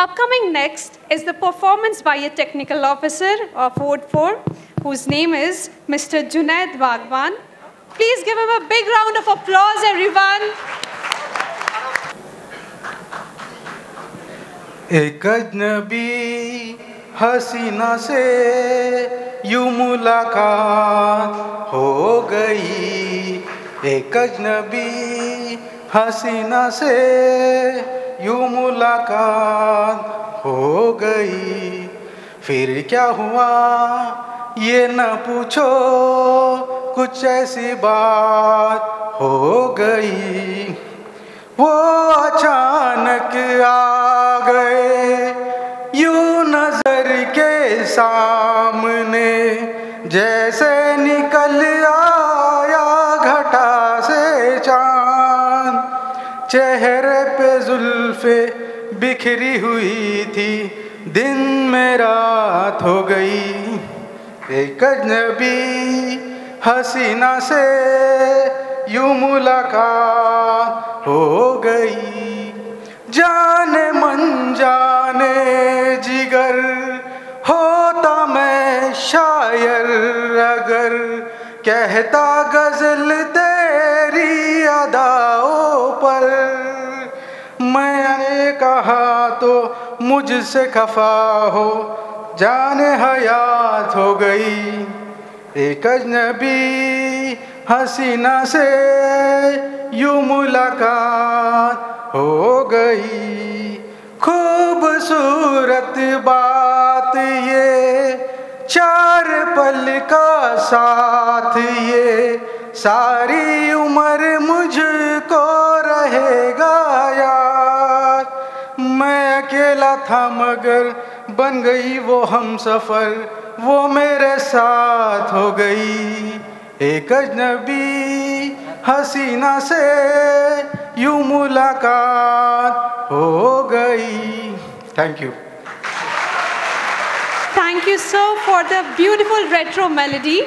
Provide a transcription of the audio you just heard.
Upcoming next is the performance by a technical officer of Ward 4, whose name is Mr. Junaid Wagwan. Please give him a big round of applause, everyone. एक अजनबी हसीना से you मुलाकात हो गई एक अजनबी हसीना से यू मुलाकात हो गई। फिर क्या हुआ? ये न पूछो, कुछ ऐसी बात हो गई। वो अचानक आ गए, यू नज़र के सामने। जैसे निकल आया घटा से चाँद, चेहरे जुल्फे बिखरी हुई थी। दिन में रात हो गई। एक अजनबी हसीना से यू मुलाकात हो गई। जाने मन जाने जिगर होता मैं शायर अगर कहता गज़ल तेरी कहा तो मुझसे खफा हो, जान हयात हो गई। एक अजनबी हसीना से यू मुलाकात हो गई। खूबसूरत बात ये, चार पल का साथ ये, सारी उम्र मुझको था मगर बन गई वो हम सफ़र। वो मेरे साथ हो गई। एक अजनबी हसीना से यू मुलाकात हो गई। Thank you Thank you, sir, for the beautiful retro melody.